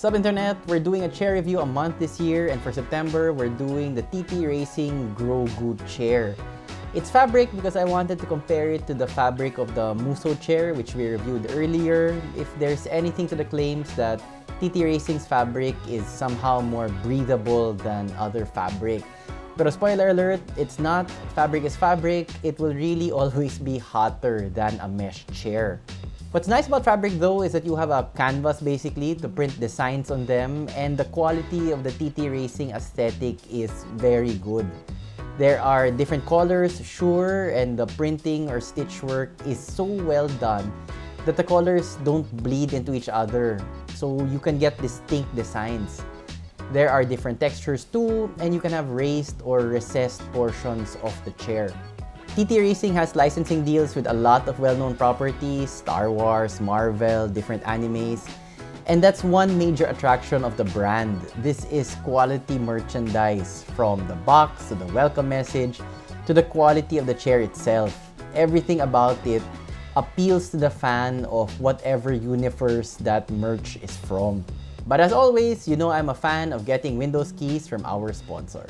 Sub Internet, we're doing a chair review a month this year and for September, we're doing the TT Racing Grow Good chair. It's fabric because I wanted to compare it to the fabric of the Muso chair which we reviewed earlier. If there's anything to the claims that TT Racing's fabric is somehow more breathable than other fabric. But a spoiler alert, it's not. Fabric is fabric. It will really always be hotter than a mesh chair. What's nice about fabric though is that you have a canvas basically to print designs on them and the quality of the TT Racing aesthetic is very good. There are different colors, sure, and the printing or stitch work is so well done that the colors don't bleed into each other. So you can get distinct designs. There are different textures too, and you can have raised or recessed portions of the chair. TT Racing has licensing deals with a lot of well-known properties, Star Wars, Marvel, different animes, and that's one major attraction of the brand. This is quality merchandise from the box to the welcome message to the quality of the chair itself. Everything about it appeals to the fan of whatever universe that merch is from. But as always, you know I'm a fan of getting Windows keys from our sponsor.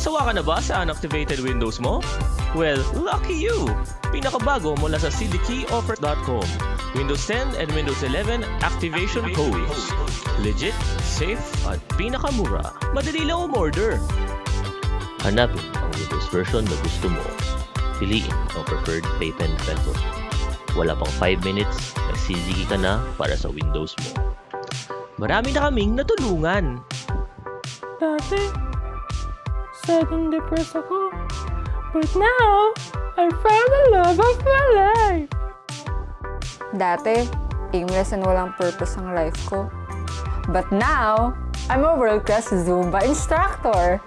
Sawa ka na ba sa unactivated Windows mo? Well, lucky you! Pinakabago mula sa cdkeyoffer.com. Windows 10 and Windows 11 activation codes. Legit, safe, at pinakamura. Madali lang umorder. Hanapin ang Windows version na gusto mo. Piliin ang preferred payment method. Wala pang 5 minutes, nagsisigi ka na para sa Windows mo. Marami na kaming natulungan. Dati, sad and depressed ako. But now, I found the love of my life. Dati, aimless and walang purpose ang life ko. But now, I'm a world-class Zumba instructor.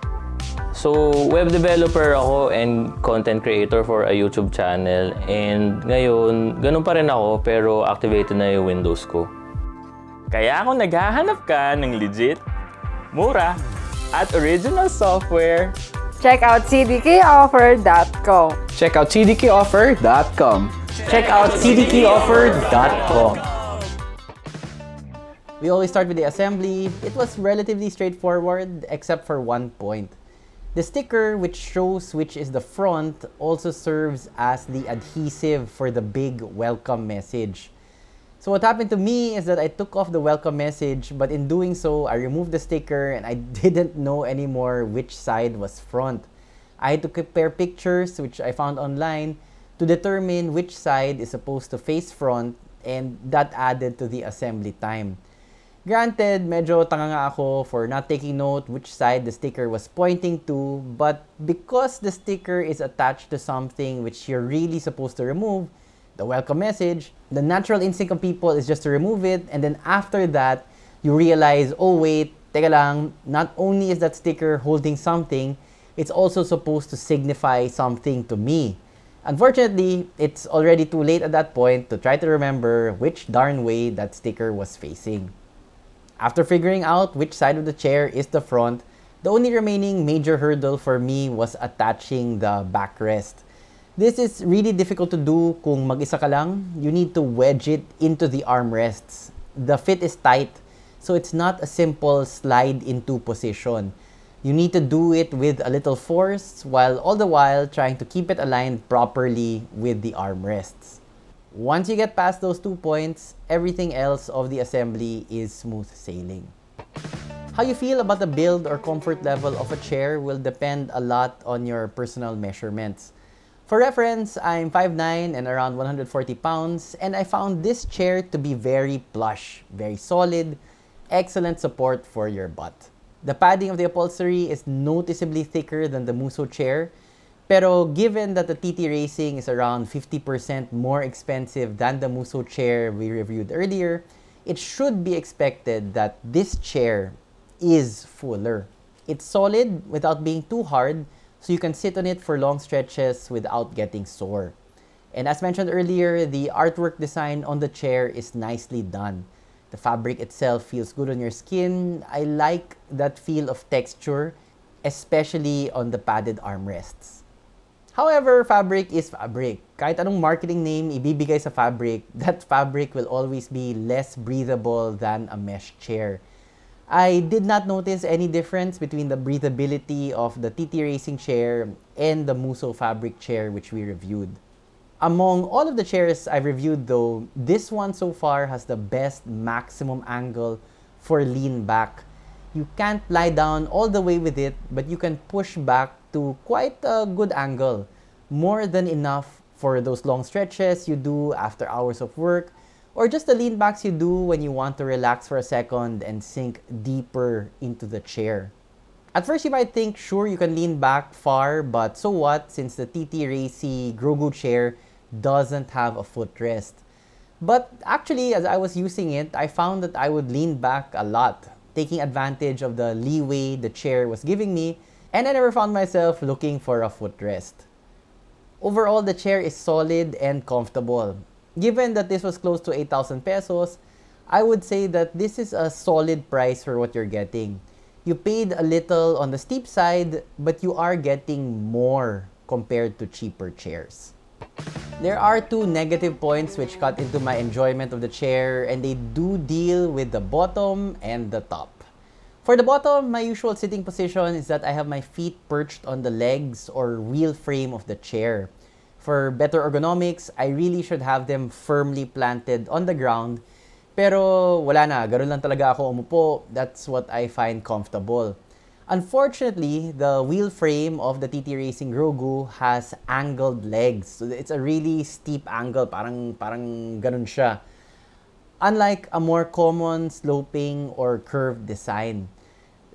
So, web developer ako and content creator for a YouTube channel. And ngayon, ganun pa rin ako pero activated na yung Windows ko. Kaya kung naghahanap ka ng legit, mura, at original software, Check out cdkeyoffer.com. Check out cdkeyoffer.com. Check out cdkeyoffer.com. We always start with the assembly. It was relatively straightforward except for one point. The sticker, which shows which is the front, also serves as the adhesive for the big welcome message. So what happened to me is that I took off the welcome message, but in doing so, I removed the sticker and I didn't know anymore which side was front. I had to compare pictures, which I found online, to determine which side is supposed to face front and that added to the assembly time. Granted, medyo tanga nga ako for not taking note which side the sticker was pointing to, but because the sticker is attached to something which you're really supposed to remove, the welcome message, the natural instinct of people is just to remove it, and then after that, you realize, oh wait, teka lang, not only is that sticker holding something, it's also supposed to signify something to me. Unfortunately, it's already too late at that point to try to remember which darn way that sticker was facing. After figuring out which side of the chair is the front, the only remaining major hurdle for me was attaching the backrest. This is really difficult to do kung mag-isa ka lang. You need to wedge it into the armrests. The fit is tight, so it's not a simple slide into position. You need to do it with a little force while all the while trying to keep it aligned properly with the armrests. Once you get past those two points, everything else of the assembly is smooth sailing. How you feel about the build or comfort level of a chair will depend a lot on your personal measurements. For reference, I'm 5'9 and around 140 pounds, and I found this chair to be very plush, very solid, excellent support for your butt. The padding of the upholstery is noticeably thicker than the Muso chair, pero given that the TT Racing is around 50% more expensive than the Muso chair we reviewed earlier, it should be expected that this chair is fuller. It's solid without being too hard, so you can sit on it for long stretches without getting sore. And as mentioned earlier, the artwork design on the chair is nicely done. The fabric itself feels good on your skin. I like that feel of texture, especially on the padded armrests. However, fabric is fabric. kahit anong marketing name ibibigay sa fabric, that fabric will always be less breathable than a mesh chair. I did not notice any difference between the breathability of the TT Racing chair and the Muso fabric chair which we reviewed. Among all of the chairs I've reviewed though, this one so far has the best maximum angle for lean back. You can't lie down all the way with it, but you can push back to quite a good angle. More than enough for those long stretches you do after hours of work or just the lean backs you do when you want to relax for a second and sink deeper into the chair. At first, you might think, sure, you can lean back far, but so what since the TT Racing Grogu chair doesn't have a footrest. But actually, as I was using it, I found that I would lean back a lot, taking advantage of the leeway the chair was giving me, and I never found myself looking for a footrest. Overall, the chair is solid and comfortable. Given that this was close to 8,000 pesos, I would say that this is a solid price for what you're getting. You paid a little on the steep side, but you are getting more compared to cheaper chairs. There are two negative points which cut into my enjoyment of the chair and they do deal with the bottom and the top. For the bottom, my usual sitting position is that I have my feet perched on the legs or wheel frame of the chair. For better ergonomics, I really should have them firmly planted on the ground. Pero wala na, ganoon lang talaga ako umupo. That's what I find comfortable. Unfortunately, the wheel frame of the TT Racing Grogu has angled legs. So it's a really steep angle, parang parang ganun siya. Unlike a more common sloping or curved design.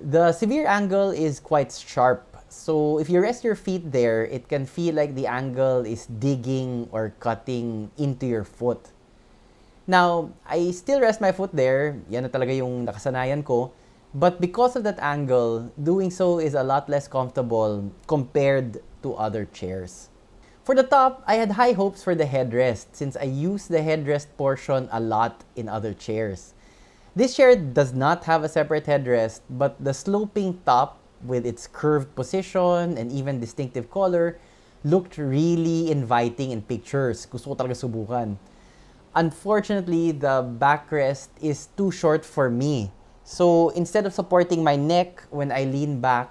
The severe angle is quite sharp so if you rest your feet there, it can feel like the angle is digging or cutting into your foot. Now, I still rest my foot there. Yan na talaga yung nakasanayan ko. But because of that angle, doing so is a lot less comfortable compared to other chairs. For the top, I had high hopes for the headrest since I use the headrest portion a lot in other chairs. This chair does not have a separate headrest, but the sloping top with its curved position and even distinctive color, looked really inviting in pictures. Gusto ko talaga subukan. Unfortunately, the backrest is too short for me. So instead of supporting my neck when I lean back,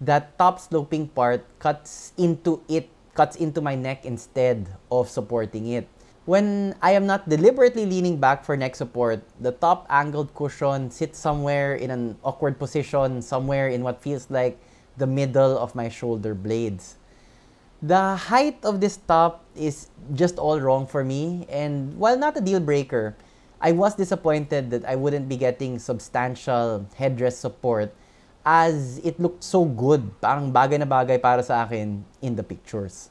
that top sloping part cuts into it, cuts into my neck instead of supporting it. When I am not deliberately leaning back for neck support, the top angled cushion sits somewhere in an awkward position, somewhere in what feels like the middle of my shoulder blades. The height of this top is just all wrong for me, and while not a deal breaker, I was disappointed that I wouldn't be getting substantial headrest support as it looked so good, parang bagay na bagay para sa akin in the pictures.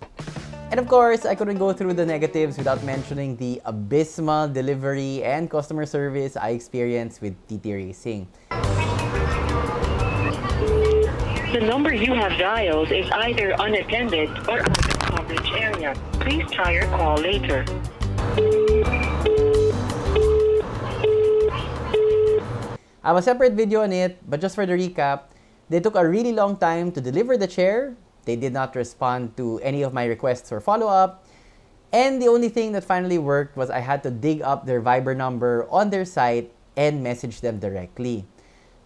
And of course, I couldn't go through the negatives without mentioning the abysmal delivery and customer service I experienced with TT Racing. The number you have dialed is either unattended or out of coverage area. Please try your call later. I have a separate video on it, but just for the recap, they took a really long time to deliver the chair they did not respond to any of my requests or follow-up. And the only thing that finally worked was I had to dig up their Viber number on their site and message them directly.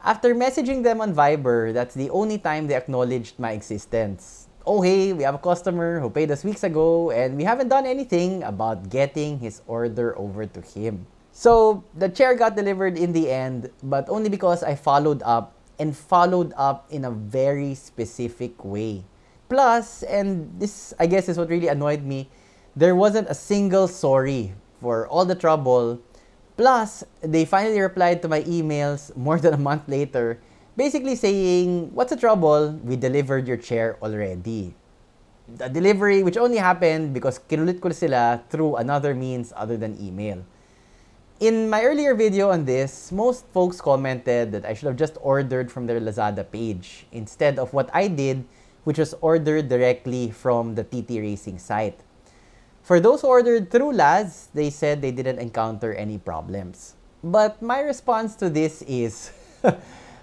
After messaging them on Viber, that's the only time they acknowledged my existence. Oh hey, we have a customer who paid us weeks ago and we haven't done anything about getting his order over to him. So the chair got delivered in the end, but only because I followed up and followed up in a very specific way. Plus, and this I guess is what really annoyed me, there wasn't a single sorry for all the trouble. Plus, they finally replied to my emails more than a month later, basically saying, What's the trouble? We delivered your chair already. The delivery, which only happened because kinulit ko sila through another means other than email. In my earlier video on this, most folks commented that I should have just ordered from their Lazada page instead of what I did which was ordered directly from the TT Racing site. For those ordered through Laz, they said they didn't encounter any problems. But my response to this is,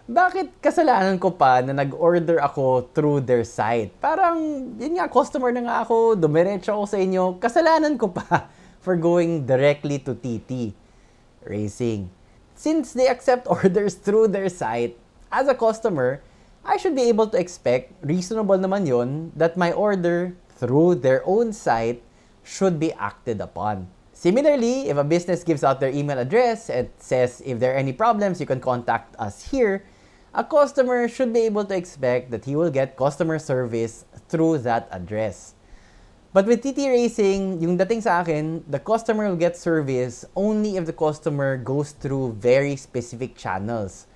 bakit kasalanan ko pa na nag-order ako through their site? Parang, yun nga, customer na nga ako, dumiretso ako sa inyo, kasalanan ko pa for going directly to TT Racing. Since they accept orders through their site, as a customer, I should be able to expect, reasonable naman yon, that my order through their own site should be acted upon. Similarly, if a business gives out their email address and says if there are any problems, you can contact us here, a customer should be able to expect that he will get customer service through that address. But with TT Racing, yung dating sa akin, the customer will get service only if the customer goes through very specific channels.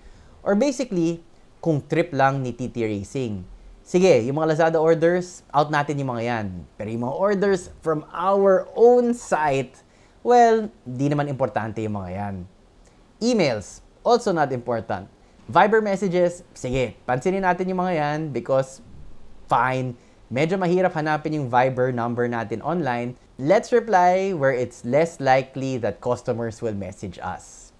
Or basically, kung trip lang ni TT Racing. Sige, yung mga Lazada orders, out natin yung mga yan. Pero yung mga orders from our own site, well, di naman importante yung mga yan. Emails, also not important. Viber messages, sige, pansinin natin yung mga yan because, fine, medyo mahirap hanapin yung Viber number natin online. Let's reply where it's less likely that customers will message us.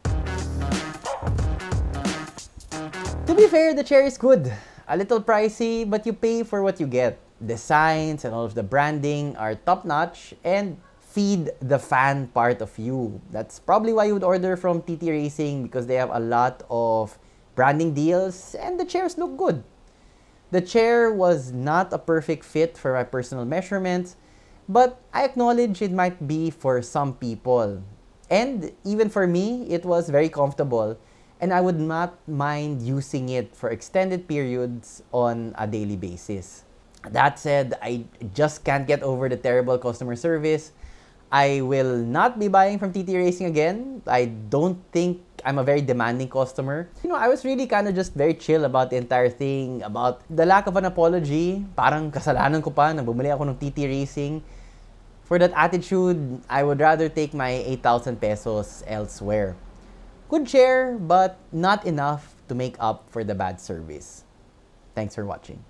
To be fair, the chair is good. A little pricey, but you pay for what you get. The designs and all of the branding are top-notch and feed the fan part of you. That's probably why you would order from TT Racing because they have a lot of branding deals and the chairs look good. The chair was not a perfect fit for my personal measurements, but I acknowledge it might be for some people. And even for me, it was very comfortable and I would not mind using it for extended periods on a daily basis. That said, I just can't get over the terrible customer service. I will not be buying from TT Racing again. I don't think I'm a very demanding customer. You know, I was really kind of just very chill about the entire thing, about the lack of an apology. Parang kasalanan ko pa na bumili ako ng TT Racing. For that attitude, I would rather take my 8,000 pesos elsewhere. Good share, but not enough to make up for the bad service. Thanks for watching.